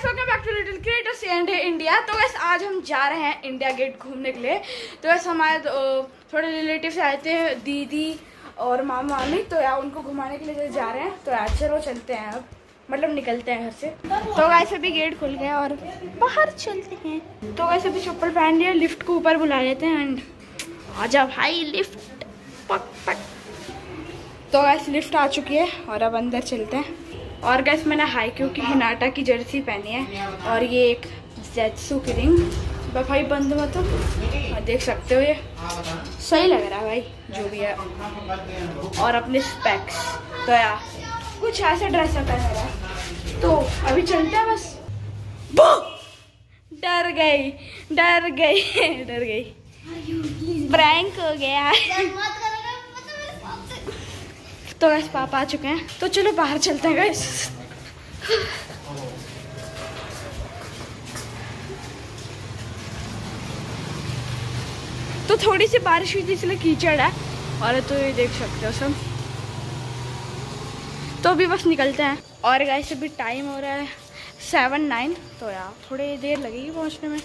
Guys welcome back to little creators and India तो guys आज हम जा रहे हैं इंडिया गेट घूमने के लिए। तो गाइस हमारे थोड़े रिलेटिव्स आए थे, दीदी और मामा, मामी। तो यार उनको घुमाने के लिए जा रहे हैं तो यार चलो चलते हैं अब। मतलब निकलते हैं घर से। तो वैसे अभी गेट खुल गया और बाहर चलते हैं। तो वैसे अभी चप्पल पहन लिया लिफ्ट को ऊपर बुला लेते हैं एंड आजा भाई लिफ्ट पक पक। तो गैस लिफ्ट आ चुकी है और अब अंदर चलते हैं। और गैस मैंने हाई की हिनाटा की जर्सी पहनी है और ये एक जेट्सू की रिंग भाई बंद मत और देख सकते हो ये। सही लग रहा है भाई जो भी है। और अपने स्पेक्स तो यार कुछ ऐसे ड्रेस अप है। मेरा तो अभी चलते हैं बस। डर गई डर गई डर गई। प्रैंक हो गया। तो गैस पापा आ चुके हैं। तो चलो बाहर चलते हैं गैस तो थोड़ी सी बारिश हुई थी, इसलिए कीचड़ है। और तो ये देख सकते हो सब। तो अभी बस निकलते हैं। और गैस अभी टाइम हो रहा है सेवन नाइन तो यार, थोड़ी देर लगेगी पहुँचने में।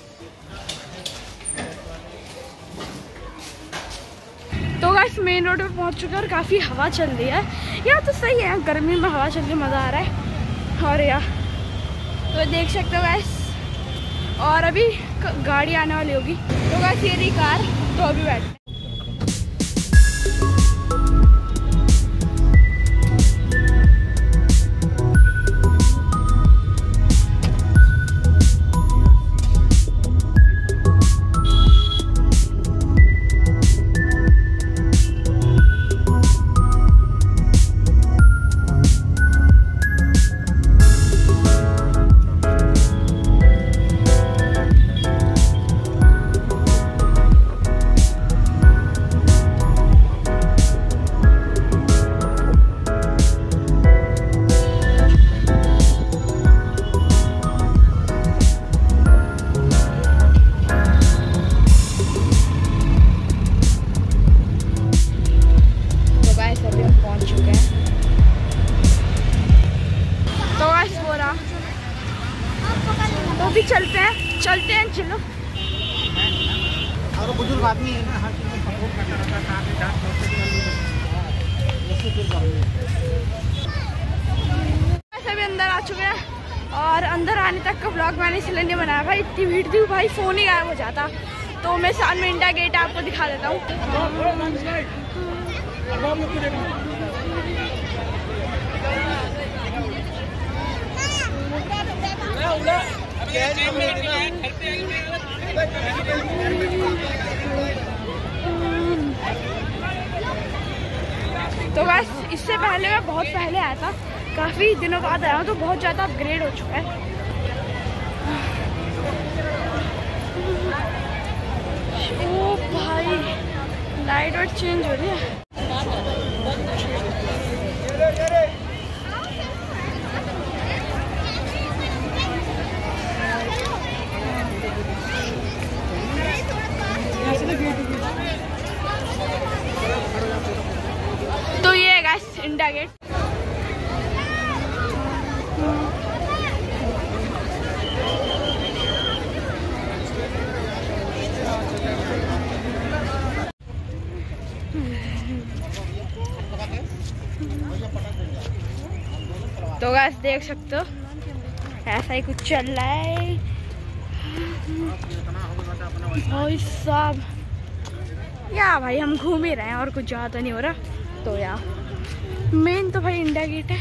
गाइस मेन रोड पे पहुँच चुके हैं और काफ़ी हवा चल रही है। यार तो सही है गर्मी में हवा चल रही मज़ा आ रहा है। और यार तो देख सकते हो गैस और अभी गाड़ी आने वाली होगी। तो गैस ये रही कार तो अभी बैठ चलते हैं चलो। और बुज़ुर्ग आदमी है ना हर चीज़ में सपोर्ट करता रहता है कहाँ सभी अंदर आ चुके हैं और अंदर आने तक का ब्लॉग मैंने इसलिए नहीं बनाया भाई इतनी भीड़ थी भाई फ़ोन ही गायब हो जाता। तो मैं साथ में इंडिया गेट आपको दिखा देता हूँ। तो बस, इससे पहले मैं बहुत पहले आया था। काफ़ी दिनों बाद आया हूँ तो बहुत ज़्यादा अपग्रेड हो चुका है। ओ भाई लाइट वाइट चेंज हो रही है तो ये है गाइस इंडिया गेट तो गाइस देख सकते हो, ऐसा ही कुछ चल रहा है। भाई साहब, या भाई, हम घूम ही रहे हैं, और कुछ ज़्यादा नहीं हो रहा। तो या मेन तो भाई इंडिया गेट है।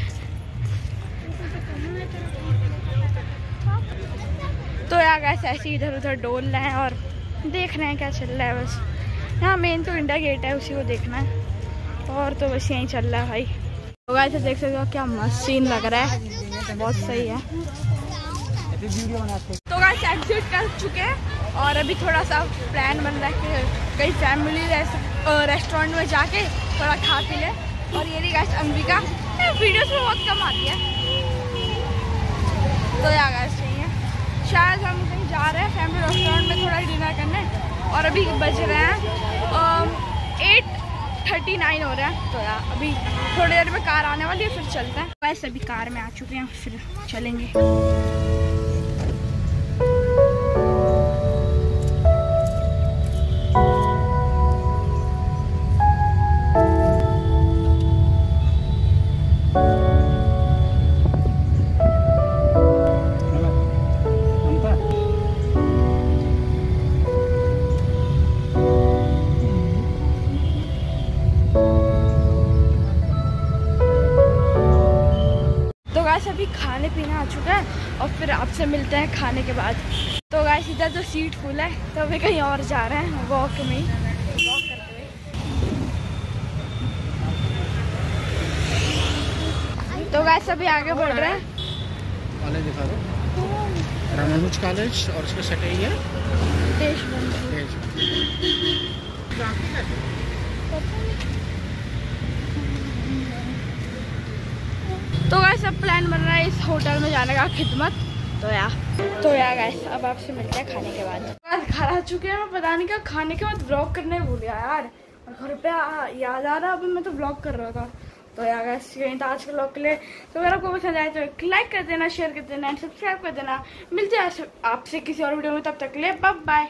तो यार गैस ऐसे इधर उधर डोल रहे हैं और देख रहे हैं क्या चल रहा है बस। यहाँ मेन तो इंडिया गेट है, उसी को देखना है। और तो बस यहीं चल रहा है भाई। तो वैसे देख सकते हो क्या मस्त सीन लग रहा है। बहुत सही है। तो गाइस एग्जिट कर चुके हैं और अभी थोड़ा सा प्लान बन रहा है कि कहीं फैमिली रेस्टोरेंट में जाके थोड़ा खा पी ले। और ये गाइस अंबिका। वीडियोस में बहुत कम आती है। तो यार गाइस सही है। शायद हम कहीं जा रहे हैं फैमिली रेस्टोरेंट में थोड़ा डिनर करने। और अभी बज रहे हैं एट थर्टी नाइन हो रहा है। तो यार अभी थोड़ी देर में कार आने वाली है, फिर चलते हैं। वैसे अभी कार में आ चुके हैं, फिर चलेंगे। पानी पीना आ चुका है और फिर आपसे मिलते हैं खाने के बाद। तो गाइस इधर तो सीट फुल है तो अभी कहीं और जा रहे हैं वॉक में वॉक करते हुए तो गाइस अभी आगे बढ़ रहे हैं। कॉलेज दिखा दो। रामानुज कॉलेज और उसके सटे ही है। देश तो गाइस अब प्लान बन रहा है इस होटल में जाने का खिदमत। तो या। तो या गाइस अब आपसे मिलते हैं खाने के बाद। घर आ चुके हैं, मैं पता नहीं क्या खाने के बाद ब्लॉग करने भूल गया यार। और घर पे याद आ रहा अभी मैं तो ब्लॉग कर रहा था। तो यार यही था आज के ब्लॉग के लिए। तो अगर आपको पसंद आए तो एक लाइक कर देना शेयर कर देना एंड सब्सक्राइब कर देना। मिलते हैं आपसे किसी और वीडियो में, तब तक के लिए बाय